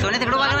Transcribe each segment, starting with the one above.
सोने तिकडं बघा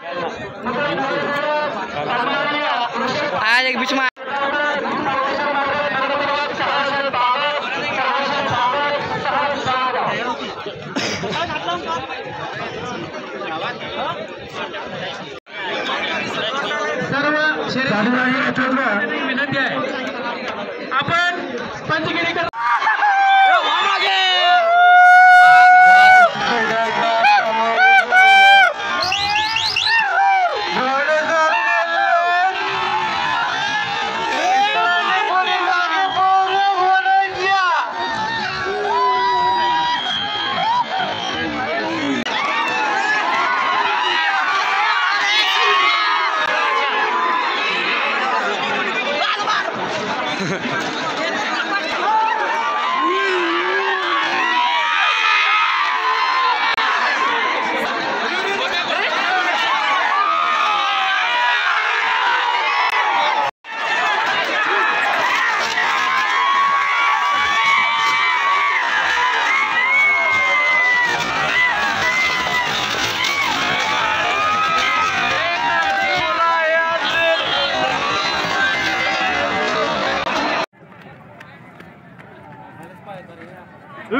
एक बीच में सर्व विनंती आहे. आपण पंचगिरी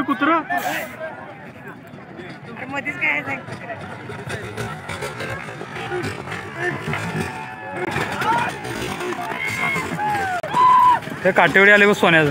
कुत्र. मध्येच काय हे काटेवडी आले बघ सोन्याचं.